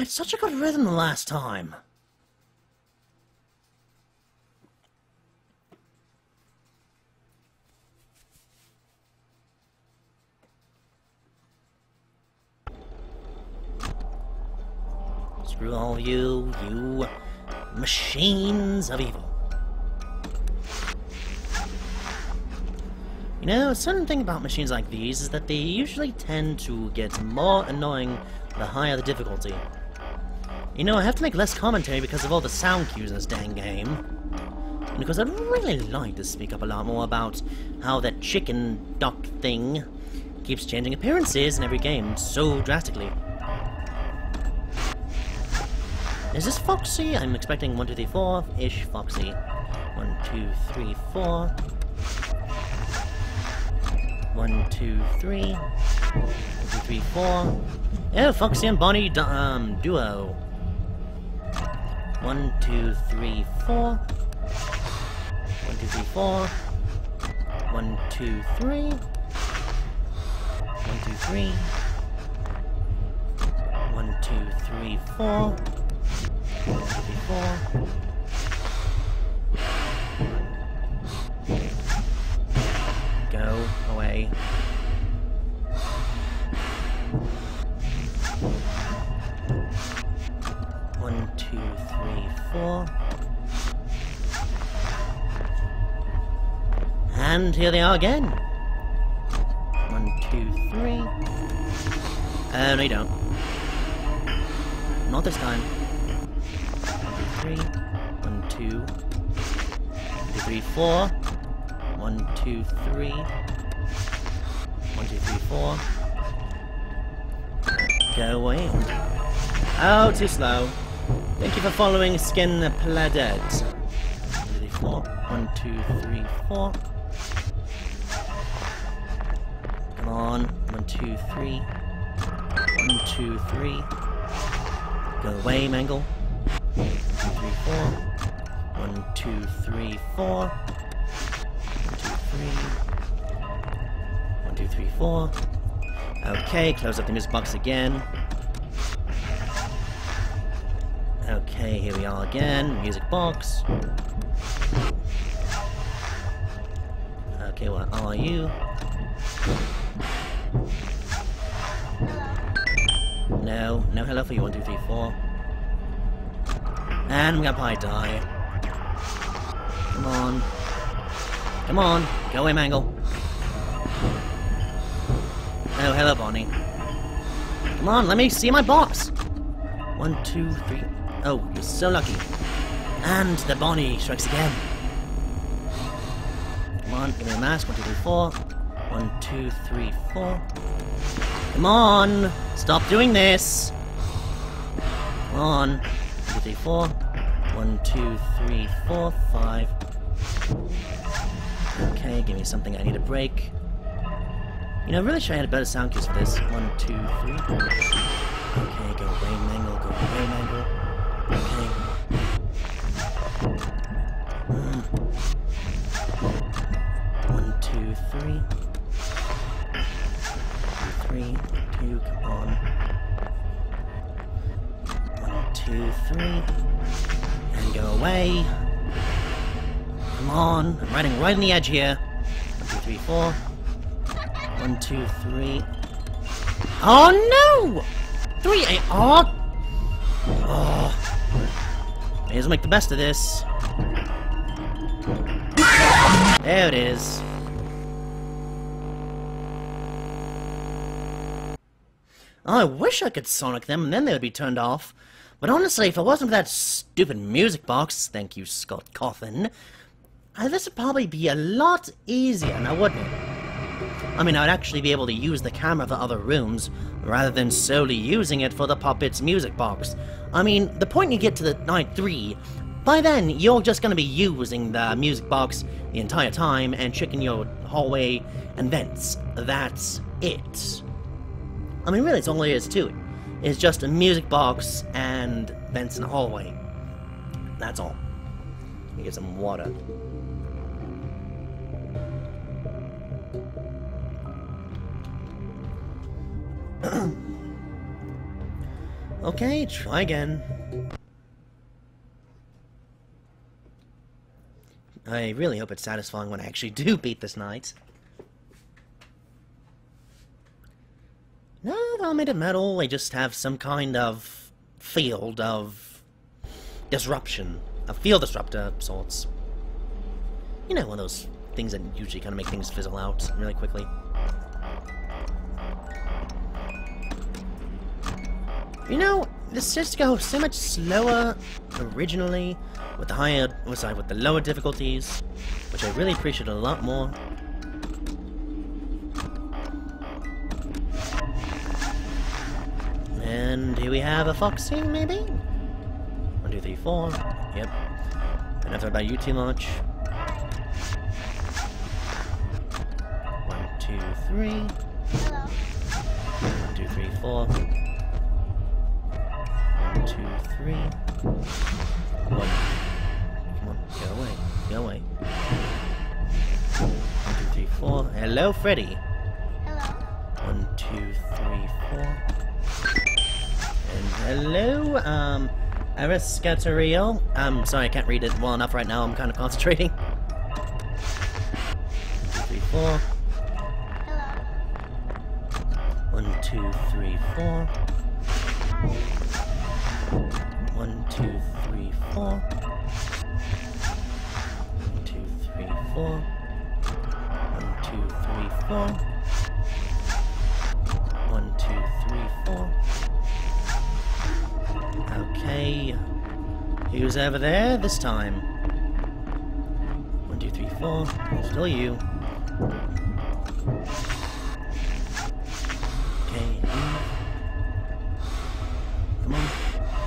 had such a good rhythm the last time. Screw all you, you machines of evil. You know, a certain thing about machines like these is that they usually tend to get more annoying the higher the difficulty. You know, I have to make less commentary because of all the sound cues in this dang game. And because I'd really like to speak up a lot more about how that chicken duck thing keeps changing appearances in every game so drastically. Is this Foxy? I'm expecting 1, 2, 3, 4-ish Foxy. 1, 2, 3, 4. 1, 2, 3. 1, 2, 3, 4. Oh, Foxy and Bonnie um, duo. 1, 2, 3, 4. 1, 2, 3, 4. 1, 2, 3. 1, 2, 3. 1, 2, 3, 4 before. Go away. Four. And here they are again. One, two, three. Oh, no you don't. Not this time three. One, two. Two, three, four. One, two, three. One, two, three, four. Go away. Oh, too slow. Thank you for following Skin. One, two, three, four. One, two, three, four. Come on. One, two, three. One, two, three. Go away, Mangle three, four. One, two, three, four. One, two, three. One, two, three, four. Okay, close up the music box again. Okay, here we are again. Music box. Okay, what are you? No, no hello for you, one, two, three, four. And I'm gonna probably die. Come on. Come on. Go away, Mangle. Oh, hello, Bonnie. Come on, let me see my box. One, two, three. Oh, you're so lucky. And the Bonnie strikes again. Come on, give me a mask. One, two, three, four. One, two, three, four. Come on! Stop doing this! Come on two, three, four. One, two, three, four, five. Okay, give me something I need to break. You know, I really should I had a better sound cues for this. One, two, three. Okay, go away, Mangle, go away, Mangle. One, two, three. Three, two, come on two. And go away. Come on. I'm riding right on the edge here. One, two, three, four. One, two, three. Oh no! Three, eight. Oh! Oh. May as well make the best of this. There it is. I wish I could Sonic them, and then they would be turned off. But honestly, if it wasn't for that stupid music box, thank you, Scott Cawthon, uh, this would probably be a lot easier, now wouldn't it? I mean, I'd actually be able to use the camera for other rooms, rather than solely using it for the puppet's music box. I mean, the point you get to the night 3, by then, you're just to be using the music box the entire time and checking your hallway and vents. That's it. I mean, really, it's all there is to it. it is just a music box and vents in the hallway. That's all. Let me get some water. Okay, try again. I really hope it's satisfying when I actually do beat this night. No, they're made of metal, they just have some kind of field of disruption. A field disruptor of sorts. You know, one of those things that usually kind of make things fizzle out really quickly. You know, this just goes so much slower originally with the higher, oh, sorry, with the lower difficulties, which I really appreciate a lot more. And here we have a Foxy, maybe? One, two, three, four. Yep. To about you too much. One, two, three. Hello. One, two, three, four. One, two, three. One. Come on, go away. Go away. One, two, three, four. Hello, Freddy. Hello. One, two, three, four. And hello, um, Ariscatario. I'm sorry, I can't read it well enough right now. I'm kind of concentrating. One, two, three, four. Hello. One, two, three, four. One, two, three, four. One, two, three, four. One, two, three, four. One, two, three, four. Okay. Who's over there this time? One, two, three, four. Still you.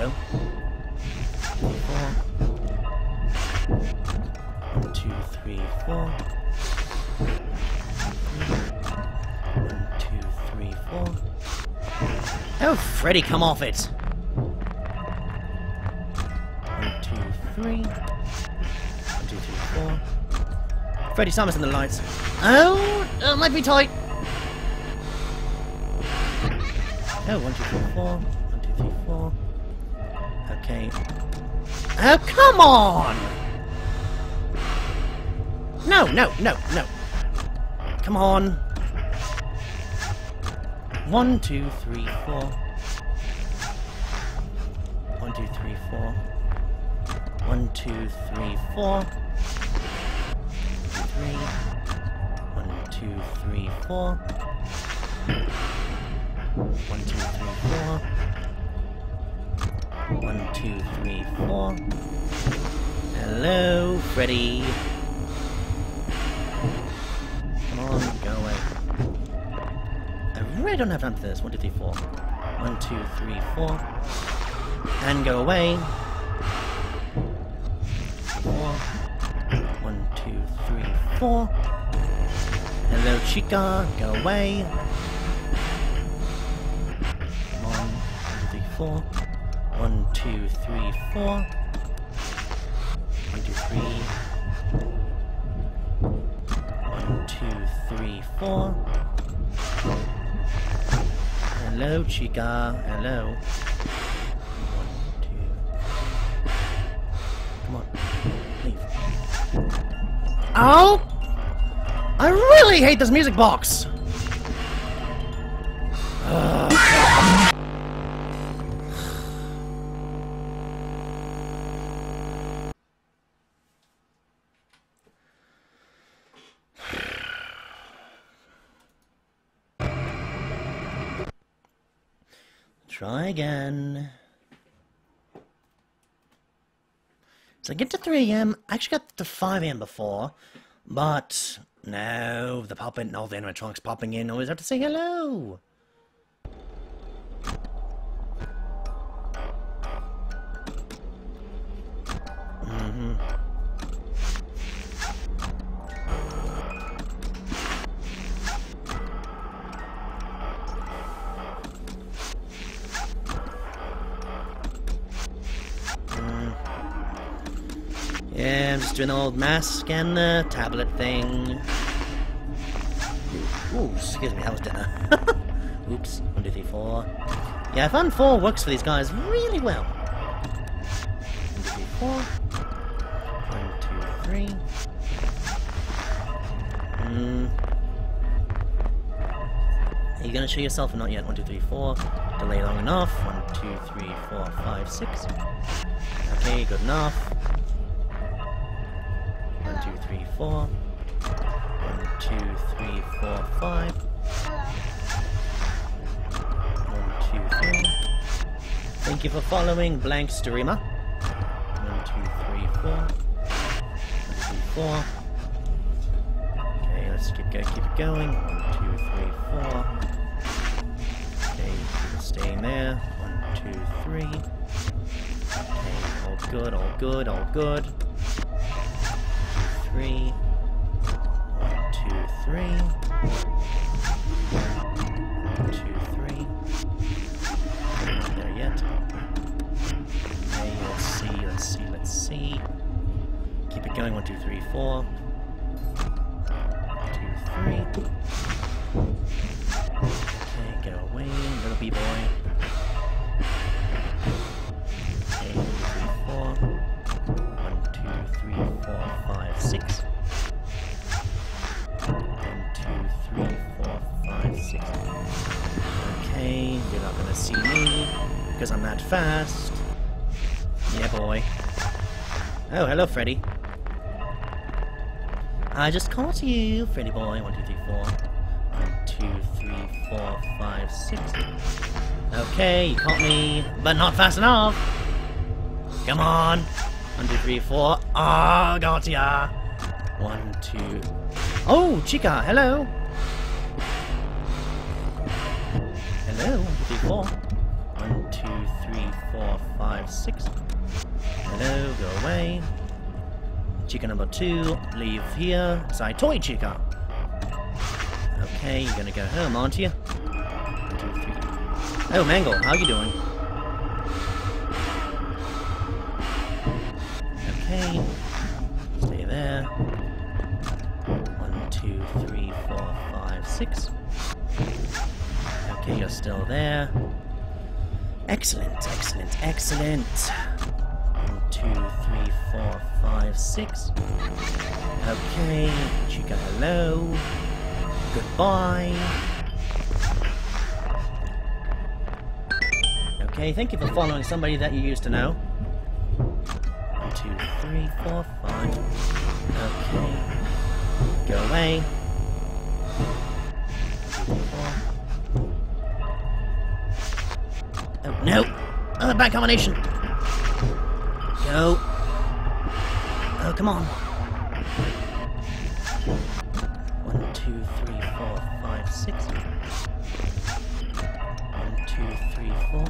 Go. Four. One, two, three, four. One, two, three, four. Oh, Freddy, come off it! One, two, three. One, two, three, four. Freddy Summers in the lights. Oh, that might be tight. Oh, one, two, three, four. One, two, three, four. Okay. Oh, come on! No, no, no, no. Come on. One, two, three, four. One, two, three, four. One, two, three, four. Three. One, two, three, four. One, two, three, four. One, two, three, four. Hello, Freddy. Come on, go away. I really don't have time for this. One, two, three, four. One, two, three, four. And go away. Four. One, two, three, four. Hello, chica. Go away. One, two, three, four. One, two, three, four. One, two, three. One, two, three, four. Hello, chica. Hello. One, two. Come on. Leave. Ow! I really hate this music box! Try again. So I get to 3 a.m. I actually got to 5 a.m. before, but no, the popping, and all the animatronics popping in always have to say hello. Yeah, I'm just doing the old mask and the tablet thing. Ooh, excuse me, that was dinner. Oops. One, two, three, four. Yeah, I found four works for these guys really well. One, two, three, four. One, two, three. Hmm. Are you gonna show yourself or not yet? One, two, three, four. Delay long enough. One, two, three, four, five, six. Okay, good enough. Two, three, four. One, two, three, four, five. One, two, three. Thank you for following Blank Streamer. One, two, three, four. One, two, four. Okay, let's keep go keep going. One, two, three, four. Okay, staying there. One, two, three. Okay, all good, all good, all good. One, two, three. One, two, three. Not there yet. Let's see, let's see, let's see. Keep it going. One, two, three, four. Fast. Yeah, boy. Oh, hello, Freddy. I just caught you, Freddy boy. One, two, three, four. One, two, three, four, five, six. Okay, you caught me, but not fast enough. Come on. One, two, three, four. Ah, got ya. One, two. Oh, Chica, hello. Hello. One, two, three, four. Three, four, five, six. Hello, go away. Chica number two, leave here. Say toy chica. Okay, you're gonna go home, aren't you? One, two, three. Oh, Mangle, how you doing? Okay. Stay there. One, two, three, four, five, six. Okay, you're still there. Excellent, excellent, excellent. One, two, three, four, five, six. Okay, Chica, hello. Goodbye. Okay, thank you for following somebody that you used to know. One, two, three, four, five. Okay. Go away. Oh, no! Another bad combination! Go! Oh, come on! One, two, three, four, five, six. One, two, three, four.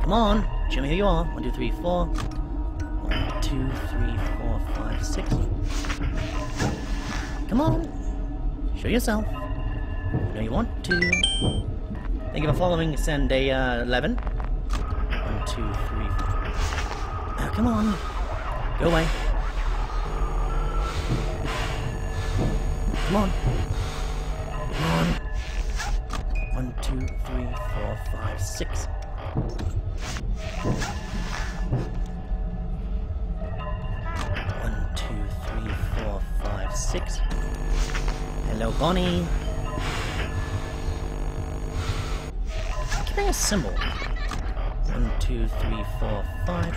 Come on! Show me who you are. One, two, three, four. One, two, three, four, five, six. Come on! Show yourself. You want to. Thank you for following Sunday uh, 11. One, two, three. Oh, come on. Go away. Come on. Come on. One, two, three, four, five, six. One, two, three, four, five, six. Hello, Bonnie. Symbol. One, two, three, four, five.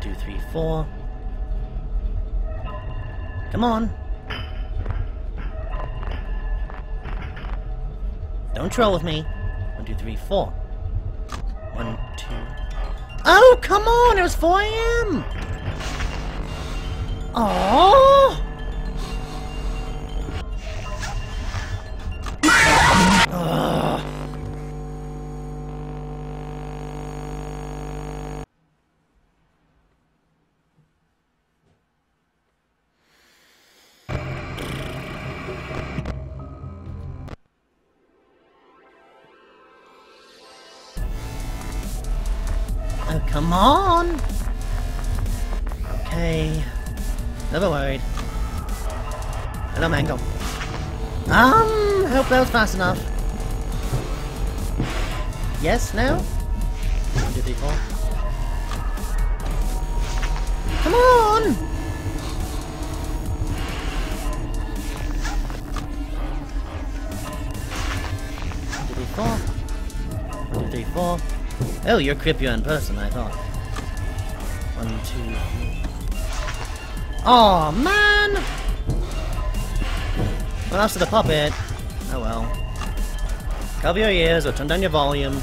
Two, three, four. Come on. Don't troll with me. One, two, three, four. One, two. Oh, come on! It was 4 a.m. Oh. Come on! Okay. Never worried. Hello, Mango. Um, hope that was fast enough. Yes, no? One, two, three, four. Come on! Oh, you're creepier in person, I thought. One, two, three. Oh man! What else to the puppet? Oh well. Cover your ears or turn down your volume.